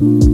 Bye.